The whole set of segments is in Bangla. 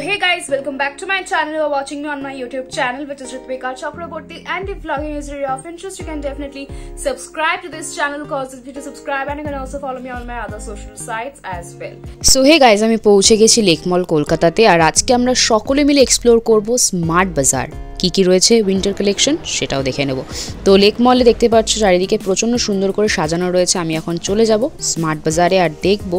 Hey guys, welcome back to my channel. You are watching me on my YouTube channel, which is Ritvika Chakraborty. And if vlogging is really of interest, you can definitely subscribe to this channel cause if you to subscribe and you can also follow me on my other social sites as well. So hey guys, আমি পৌঁছে গেছি লেকমল কলকাতাতে আর আজকে আমরা সকলে মিলে এক্সপ্লোর করব স্মার্ট বাজার কি কি রয়েছে উইন্টার কালেকশন সেটাও দেখে নেব। তো লেক মলে দেখতে পাচ্ছ চারিদিকে প্রচণ্ড সুন্দর করে সাজানো রয়েছে। আমি এখন চলে যাব স্মার্ট বাজারে আর দেখব।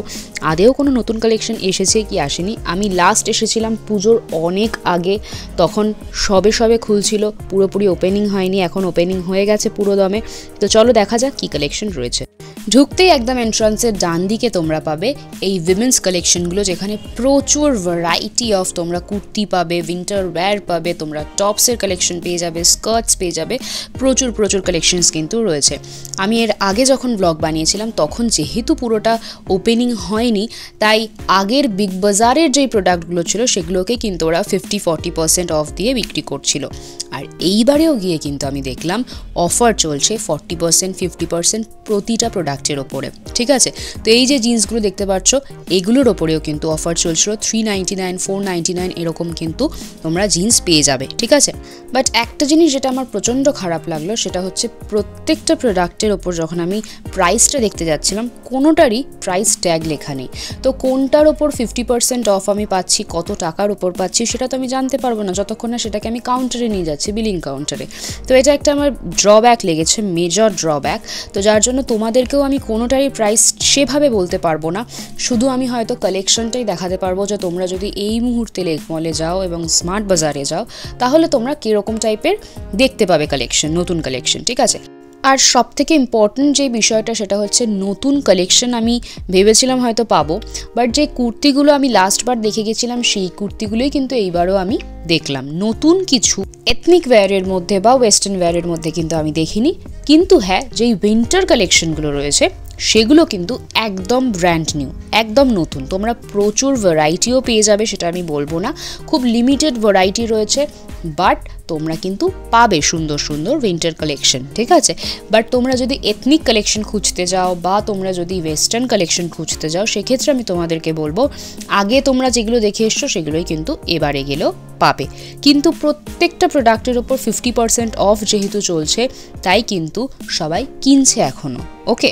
আদেও কোনো নতুন কালেকশন এসেছে কি আসেনি? আমি লাস্ট এসেছিলাম পুজোর অনেক আগে। তখন সবে সবে খুলছিল, পুরোপুরি ওপেনিং হয়নি, এখন ওপেনিং হয়ে গেছে পুরো দমে তো চলো দেখা যাক কী কালেকশন রয়েছে। ঢুকতেই একদম এন্ট্রান্সের ডান দিকে তোমরা পাবে এই উইমেন্স কালেকশনগুলো যেখানে প্রচুর ভ্যারাইটি অফ তোমরা কুর্তি পাবে উইন্টার ওয়্যার পাবে, তোমরা টপসের কালেকশন পেয়ে যাবে স্কার্টস পেয়ে যাবে, প্রচুর প্রচুর কালেকশনস কিন্তু রয়েছে। আমি এর আগে যখন ব্লগ বানিয়েছিলাম, তখন যেহেতু পুরোটা ওপেনিং হয়নি, তাই আগের বিগ বাজারের যেই প্রোডাক্টগুলো ছিল, সেগুলোকে কিন্তু ওরা ফিফটি ফর্টি পার্সেন্ট অফ দিয়ে বিক্রি করছিল। আর এইবারেও গিয়ে কিন্তু আমি দেখলাম অফার চলছে ফর্টি পার্সেন্ট ফিফটি পার্সেন্ট প্রতিটা প্রোডাক্টের ওপরে, ঠিক আছে? তো এই যে জিন্সগুলো দেখতে পাচ্ছ, এগুলোর ওপরেও কিন্তু অফার চলছিল। Three ninety nine four ninety nine এরকম কিন্তু তোমরা জিন্স পেয়ে যাবে, ঠিক আছে? বাট একটা জিনিস যেটা আমার প্রচণ্ড খারাপ লাগল, সেটা হচ্ছে প্রত্যেকটা প্রোডাক্টের ওপর যখন আমি প্রাইসটা দেখতে যাচ্ছিলাম, কোনোটারই প্রাইস ট্যাগ লেখা নেই। তো কোনটার ওপর ফিফটি পার্সেন্ট অফ আমি পাচ্ছি, কত টাকার ওপর পাচ্ছি, সেটা তো আমি জানতে পারব না। যতক্ষণ না সেটাকে আমি কাউন্টারে নিয়ে যাচ্ছি বিলিং কাউন্টারে তো এটা একটা আমার ড্রব্যাক লেগেছে মেজর ড্রব্যাক তো যার জন্য তোমাদেরকেও আমি কোনোটারই প্রাইস সেভাবে বলতে পারব না। শুধু আমি হয়তো কালেকশনটাই দেখাতে পারব যে তোমরা যদি এই মুহূর্তে লেক মলে যাও এবং স্মার্ট বাজারে যাও, তাহলে তোমরা কীরকম টাইপের দেখতে পাবে কালেকশন নতুন কালেকশন ঠিক আছে? আর সব থেকে ইম্পর্ট্যান্ট যে বিষয়টা সেটা হচ্ছে নতুন কালেকশন আমি ভেবেছিলাম হয়তো পাবো বাট যে কুর্তিগুলো আমি লাস্টবার দেখে গেছিলাম, সেই কুর্তিগুলোই কিন্তু এইবারও আমি দেখলাম। নতুন কিছু এথনিক ওয়্যারের মধ্যে বা ওয়েস্টার্ন ওয়্যারের মধ্যে কিন্তু আমি দেখিনি। কিন্তু হ্যাঁ যেই উইন্টার কালেকশনগুলো রয়েছে সেগুলো কিন্তু একদম ব্র্যান্ড নিউ একদম নতুন। তোমরা প্রচুর ভ্যারাইটিও পেয়ে যাবে, সেটা আমি বলব না। খুব লিমিটেড ভ্যারাইটি রয়েছে বাট তোমরা কিন্তু পাবে সুন্দর সুন্দর উইন্টার কালেকশন ঠিক আছে? বাট তোমরা যদি এথনিক কালেকশন খুঁজতে যাও বা তোমরা যদি ওয়েস্টার্ন কালেকশন খুঁজতে যাও, সেক্ষেত্রে আমি তোমাদেরকে বলব, আগে তোমরা যেগুলো দেখে এসছো, সেগুলোই কিন্তু এবারে গেলেও পাবে। কিন্তু প্রত্যেকটা প্রোডাক্টের ওপর ফিফটি পার্সেন্ট অফ যেহেতু চলছে, তাই কিন্তু সবাই কিনছে এখনও ওকে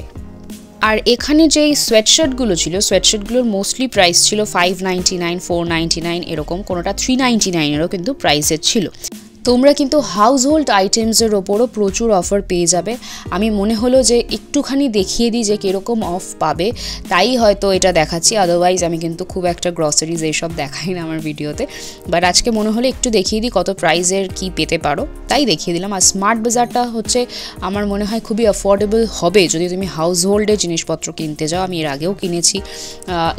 আর এখানে যে সোয়েটশার্টগুলো ছিল সোয়েটশার্টগুলোর মোস্টলি প্রাইস ছিল five ninety nine four ninety nine এরকম। কোনোটা থ্রি নাইনটি নাইনেরও কিন্তু প্রাইসের ছিল। তোমরা কিন্তু হাউস হোল্ড আইটেমসের ওপরও প্রচুর অফার পেয়ে যাবে। আমি মনে হলো যে একটুখানি দেখিয়ে দিই যে কীরকম অফ পাবে, তাই হয়তো এটা দেখাচ্ছি। আদারওয়াইজ আমি কিন্তু খুব একটা গ্রসারিজ এইসব দেখাই না আমার ভিডিওতে বাট আজকে মনে হলো একটু দেখিয়ে দিই কত প্রাইজের কি পেতে পারো, তাই দেখিয়ে দিলাম। আর স্মার্ট বাজারটা হচ্ছে, আমার মনে হয় খুবই অ্যাফোর্ডেবল হবে। যদি তুমি হাউস হোল্ডের জিনিসপত্র কিনতে যাও, আমি এর আগেও কিনেছি।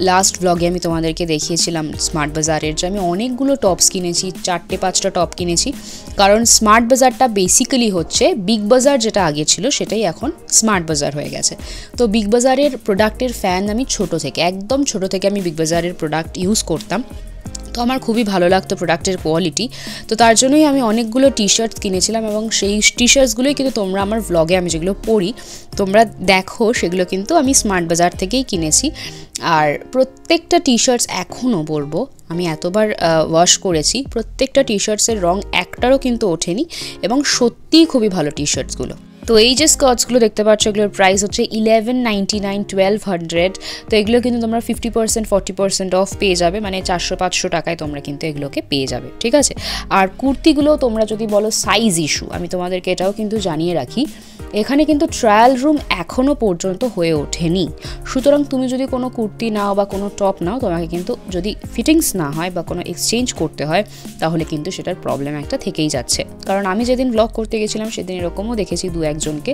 লাস্ট ব্লগে আমি তোমাদেরকে দেখিয়েছিলাম স্মার্ট বাজারের যে আমি অনেকগুলো টপস কিনেছি, চারটে, পাঁচটা টপ কিনেছি। কারণ স্মার্ট বাজারটা বেসিক্যালি হচ্ছে বিগ বাজার যেটা আগে ছিল সেটাই এখন স্মার্ট বাজার হয়ে গেছে। তো বিগ বাজারের প্রোডাক্টের ফ্যান আমি ছোট থেকে, একদম ছোট থেকে আমি বিগ বাজারের প্রোডাক্ট ইউজ করতাম। তো আমার খুবই ভালো লাগতো প্রোডাক্টের কোয়ালিটি তো তার জন্যই আমি অনেকগুলো টি শার্টস কিনেছিলাম এবং সেই টি শার্টসগুলোই কিন্তু তোমরা আমার ভ্লগে আমি যেগুলো পড়ি, তোমরা দেখো, সেগুলো কিন্তু আমি স্মার্ট বাজার থেকেই কিনেছি। আর প্রত্যেকটা টি শার্টস এখনও বলব, আমি এতবার ওয়াশ করেছি, প্রত্যেকটা টি শার্টসের রং একটারও কিন্তু ওঠেনি এবং সত্যিই খুবই ভালো টি শার্টসগুলো তো এই যে স্কার্টসগুলো দেখতে পাচ্ছ, এগুলোর প্রাইস হচ্ছে eleven ninety nine twelve hundred তো এগুলো কিন্তু তোমরা ফিফটি পার্সেন্ট পার্সেন্ট অফ পেয়ে যাবে মানে চারশো, পাঁচশো টাকায় তোমরা কিন্তু এগুলোকে পেয়ে যাবে, ঠিক আছে? আর কুর্তিগুলো তোমরা যদি বলো সাইজ ইস্যু আমি তোমাদেরকে এটাও কিন্তু জানিয়ে রাখি। এখানে কিন্তু ট্রায়াল রুম এখনও পর্যন্ত হয়ে ওঠেনি। সুতরাং তুমি যদি কোনো কুর্তি নাও বা কোনো টপ নাও, তোমাকে কিন্তু যদি ফিটিংস না হয় বা কোনো এক্সচেঞ্জ করতে হয়, তাহলে কিন্তু সেটার প্রবলেম একটা থেকেই যাচ্ছে। কারণ আমি যেদিন ব্লগ করতে গেছিলাম, সেদিন এরকমও দেখেছি দু একজনকে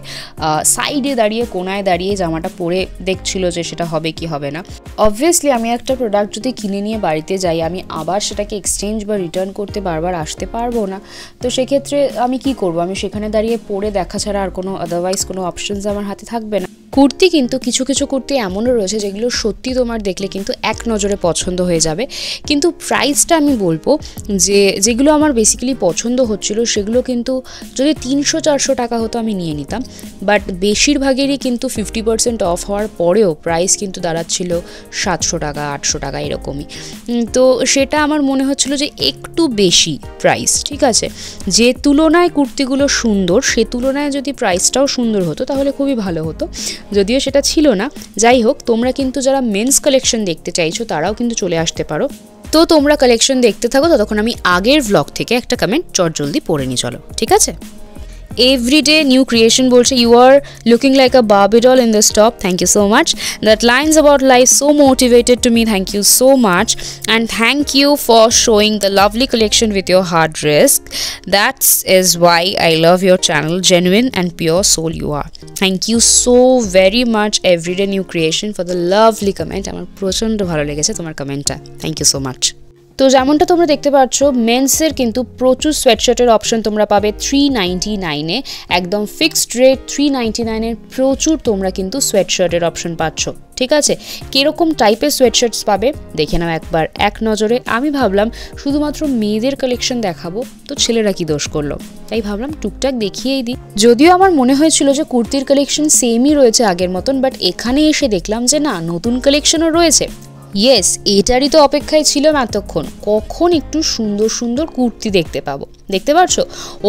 সাইডে দাঁড়িয়ে, কোনায় দাঁড়িয়ে জামাটা পরে দেখছিল যে সেটা হবে কি হবে না। অবভিয়াসলি আমি একটা প্রোডাক্ট যদি কিনে নিয়ে বাড়িতে যাই, আমি আবার সেটাকে এক্সচেঞ্জ বা রিটার্ন করতে বারবার আসতে পারব না। তো সেক্ষেত্রে আমি কি করব? আমি সেখানে দাঁড়িয়ে পরে দেখা ছাড়া আর কোনো আদারওয়াইজ কোনো অপশনস আমার হাতে থাকবে না। কুর্তি কিন্তু কিছু কিছু কুর্তি এমনও রয়েছে যেগুলো সত্যি তোমার দেখলে কিন্তু এক নজরে পছন্দ হয়ে যাবে। কিন্তু প্রাইসটা আমি বলব যে, যেগুলো আমার বেসিক্যালি পছন্দ হচ্ছিল সেগুলো কিন্তু যদি তিনশো, চারশো টাকা হতো আমি নিয়ে নিতাম। বাট বেশিরভাগেরই কিন্তু ফিফটি পার্সেন্ট অফ হওয়ার পরেও প্রাইস কিন্তু দাঁড়াচ্ছিল সাতশো টাকা, আটশো টাকা এরকমই। তো সেটা আমার মনে হচ্ছিল যে একটু বেশি প্রাইস ঠিক আছে? যে তুলনায় কুর্তিগুলো সুন্দর, সে তুলনায় যদি প্রাইসটাও সুন্দর হতো তাহলে খুবই ভালো হতো। যদিও সেটা ছিল না। যাই হোক, তোমরা কিন্তু যারা মেন্স কালেকশন দেখতে চাইছো, তারাও কিন্তু চলে আসতে পারো। তো তোমরা কালেকশন দেখতে থাকো, ততক্ষণ আমি আগের ভ্লগ থেকে একটা কমেন্ট চট জলদি পড়ে নিয়ে চলো, ঠিক আছে? everyday new creation বলছে you are looking like a barbie doll in this top thank you so much that lines about life so motivated to me thank you so much and thank you for showing the lovely collection with your hard risk that is why i love your channel genuine and pure soul you are thank you so very much everyday new creation for the lovely comment আমার প্রচণ্ড ভালো লেগেছে তোমার কমেন্টটা থ্যাংক ইউ সো মাচ তো যেমনটা তোমরা দেখতে পাচ্ছ মেন্সের কিন্তু প্রচুর সোয়েটশার্টের অপশন তোমরা পাবে থ্রি নাইনটি নাইনে একদম ফিক্সড রেট থ্রি নাইনটি নাইনের প্রচুর তোমরা কিন্তু সোয়েটশার্টের অপশন পাচ্ছ। ঠিক আছে? কীরকম টাইপের সোয়েটশার্টস পাবে, দেখে নাও একবার। এক নজরে আমি ভাবলাম, শুধুমাত্র মেয়েদের কালেকশন দেখাবো, তো ছেলেরা কি দোষ করল? তাই ভাবলাম টুকটাক দেখিয়েই দিই। যদিও আমার মনে হয়েছিল যে কুর্তির কালেকশন সেমই রয়েছে আগের মতন বাট এখানে এসে দেখলাম যে না, নতুন কালেকশনও রয়েছে। ইয়েস এটারই তো অপেক্ষায় ছিলাম এতক্ষণ। কখন একটু সুন্দর সুন্দর কুর্তি দেখতে পাবো। দেখতে পাচ্ছ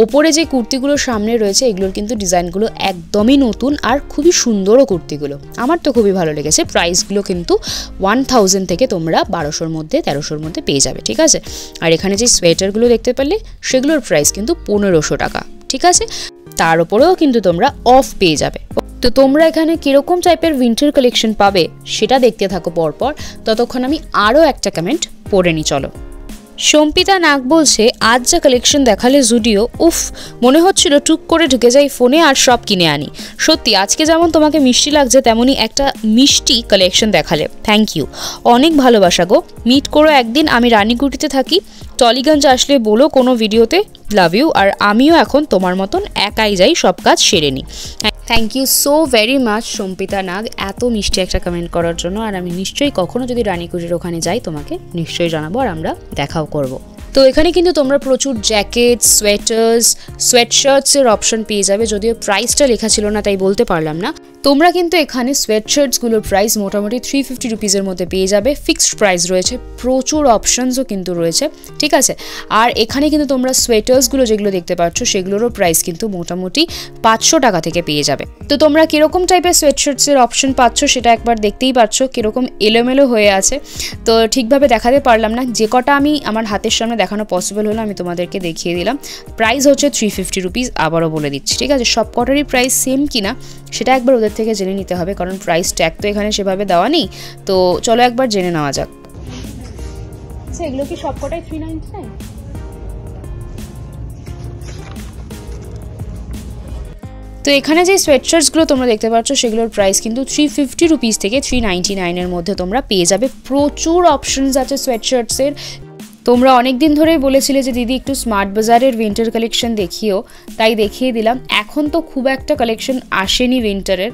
ওপরে যে কুর্তিগুলো সামনে রয়েছে, এগুলোর কিন্তু ডিজাইনগুলো একদমই নতুন আর খুবই সুন্দরও কুর্তিগুলো। আমার তো খুবই ভালো লেগেছে। প্রাইসগুলো কিন্তু ওয়ান থাউজেন্ড থেকে তোমরা বারোশোর মধ্যে, তেরোশোর মধ্যে পেয়ে যাবে, ঠিক আছে? আর এখানে যে সোয়েটারগুলো দেখতে পারলে সেগুলোর প্রাইস কিন্তু পনেরোশো টাকা, ঠিক আছে? তার উপরেও কিন্তু তোমরা অফ পেয়ে যাবে। তো তোমরা এখানে কীরকম টাইপের উইন্টার কালেকশন পাবে সেটা দেখতে থাকো পরপর। ততক্ষণ আমি আরও একটা কমেন্ট পড়ে নি চলো। সম্পিতা নাগ বলছে, আজ যা কালেকশন দেখালে জুডিও উফ, মনে হচ্ছিল টুক করে ঢুকে যাই ফোনে আর সব কিনে আনি। সত্যি, আজকে যেমন তোমাকে মিষ্টি লাগছে, তেমনই একটা মিষ্টি কালেকশন দেখালে। থ্যাংক ইউ অনেক ভালোবাসা গো। মিট করো একদিন, আমি রানীগুটিতে থাকি। টলিগঞ্জ আসলে বলো কোনো ভিডিওতে লাভ ইউ আর আমিও এখন তোমার মতন একাই যাই, সব কাজ সেরে নিই। Thank you so very much Sampita Nag, এত মিষ্টি একটা কমেন্ট করার জন্য, আর আমি নিশ্চয়ই কখনো যদি রানীকুটির ওখানে যাই, তোমাকে নিশ্চয়ই জানাব, আর আমরা দেখাও করব। তো এখানে কিন্তু তোমরা প্রচুর জ্যাকেট সোয়েটার্স সোয়েটশার্টসের অপশন পেয়ে যাবে, যদিও প্রাইসটা লেখা ছিল না, তাই বলতে পারলাম না। তোমরা কিন্তু এখানে সোয়েটশার্টসগুলোর প্রাইস মোটামুটি থ্রি ফিফটি রুপিসের মধ্যে পেয়ে যাবে ফিক্সড প্রাইস রয়েছে, প্রচুর অপশানসও কিন্তু রয়েছে, ঠিক আছে? আর এখানে কিন্তু তোমরা সোয়েটার্সগুলো যেগুলো দেখতে পাচ্ছ, সেগুলোরও প্রাইস কিন্তু মোটামুটি পাঁচশো টাকা থেকে পেয়ে যাবে। তো তোমরা কীরকম টাইপের সোয়েটশার্টসের অপশন পাচ্ছ, সেটা একবার দেখতেই পাচ্ছ, কীরকম এলোমেলো হয়ে আছে। তো ঠিকভাবে দেখাতে পারলাম না, যে কটা আমি আমার হাতের সামনে দেখানো পসিবল হলো আমি তোমাদেরকে দেখিয়ে দিলাম। প্রাইস হচ্ছে থ্রি ফিফটি রুপিস আবারও বলে দিচ্ছি ঠিক আছে? সব কটারই প্রাইস সেম কিনা সেটা একবার ওদের থেকে জেনে নিতে হবে কারণ প্রাইস ট্যাগ তো এখানে সেভাবে দেওয়া নেই। তো চলো একবার জেনে নেওয়া যাক। আচ্ছা এগুলো কি সব কটাই থ্রি নাইনটি নাইন তো এখানে যে সোয়েটশার্টসগুলো তোমরা দেখতে পাচ্ছ সেগুলোর প্রাইস কিন্তু থ্রি ফিফটি রুপিস থেকে থ্রি নাইনটি নাইনের মধ্যে তোমরা পেয়ে যাবে। প্রচুর অপশনস আছে সোয়েটশার্টসের তোমরা অনেক দিন ধরেই বলেছিলে যে দিদি একটু স্মার্ট বাজারের উইন্টার কালেকশন দেখিও, তাই দেখিয়ে দিলাম। এখন তো খুব একটা কালেকশন আসেনি উইন্টারের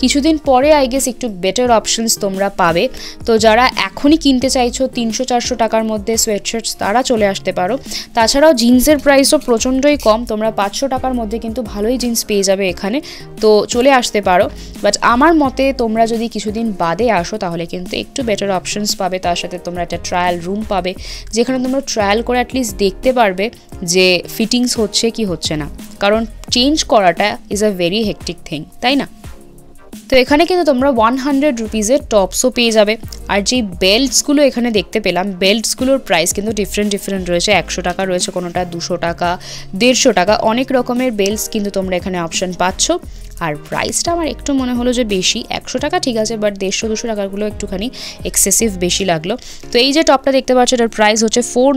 কিছুদিন পরে আই গেস একটু বেটার অপশনস তোমরা পাবে। তো যারা এখনই কিনতে চাইছো, তিনশো, চারশো টাকার মধ্যে সোয়েটশার্টস তারা চলে আসতে পারো। তাছাড়াও জিন্সের প্রাইসও প্রচণ্ডই কম, তোমরা পাঁচশো টাকার মধ্যে কিন্তু ভালোই জিন্স পেয়ে যাবে এখানে। তো চলে আসতে পারো। বাট আমার মতে, তোমরা যদি কিছুদিন বাদে আসো, তাহলে কিন্তু একটু বেটার অপশনস পাবে। তার সাথে তোমরা একটা ট্রায়াল রুম পাবে, যেখানে তোমরা ট্রায়াল করে অ্যাটলিস্ট দেখতে পারবে যে ফিটিংস হচ্ছে কি হচ্ছে না। কারণ চেঞ্জ করাটা is a very hectic thing তাই না? তো এখানে কিন্তু তোমরা ওয়ান হান্ড্রেড রুপিজের টপসও পেয়ে যাবে। আর যেই বেল্টসগুলো এখানে দেখতে পেলাম বেল্টসগুলোর প্রাইস কিন্তু ডিফারেন্ট ডিফারেন্ট রয়েছে। একশো টাকা রয়েছে কোনোটা দুশো টাকা, দেড়শো টাকা। অনেক রকমের বেল্টস কিন্তু তোমরা এখানে অপশান পাচ্ছ। আর প্রাইসটা আমার একটু মনে হলো যে বেশি, একশো টাকা ঠিক আছে বাট দেড়শো, দুশো টাকাগুলো একটুখানি এক্সেসিভ বেশি লাগল। তো এই যে টপটা দেখতে পাচ্ছ, এটার প্রাইস হচ্ছে ফোর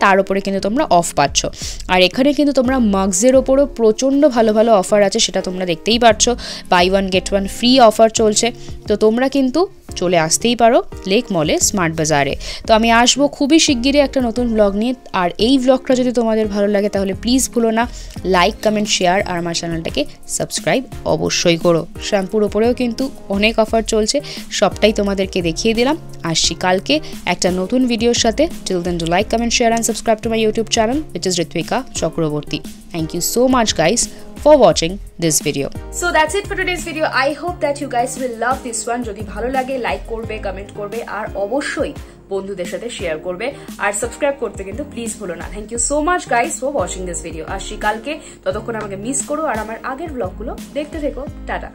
তার উপরে কিন্তু তোমরা অফ পাচ্ছ। আর এখানে কিন্তু তোমরা মাগসের ওপরও প্রচণ্ড ভালো ভালো অফার আছে, সেটা তোমরা দেখতেই পাচ্ছ। Buy one get one free offer চলছে। তো তোমরা কিন্তু চলে আসতেই পারো লেক মলে স্মার্ট বাজারে তো আমি আসব খুবই শিগগিরই একটা নতুন ব্লগ নিয়ে। আর এই ব্লগটা যদি তোমাদের ভালো লাগে, তাহলে প্লিজ ভুলো না। লাইক কমেন্ট শেয়ার আর আমার চ্যানেলটাকে সাবস্ক্রাইব সাবস্ক্রাইব অবশ্যই করো শ্যাম্পুর ওপরেও কিন্তু অনেক অফার চলছে, সবটাই তোমাদেরকে দেখিয়ে দিলাম আসছি কালকে একটা নতুন ভিডিওর সাথে till then do like comment share and subscribe to my YouTube channel which is Ritwika Chakraborty thank you so much guys for watching this video. So that's it for today's video. I hope that you guys will love this one. যদি ভালো লাগে লাইক করবে কমেন্ট করবে, আর অবশ্যই বন্ধুদের সাথে শেয়ার করবে। আর সাবস্ক্রাইব করতে কিন্তু প্লিজ ভুলো না। Thank you so much guys for watching this video আসছি কালকে ততক্ষণ আমাকে মিস করো। আর আমার আগের ব্লগগুলো দেখতে থেকো। টাটা.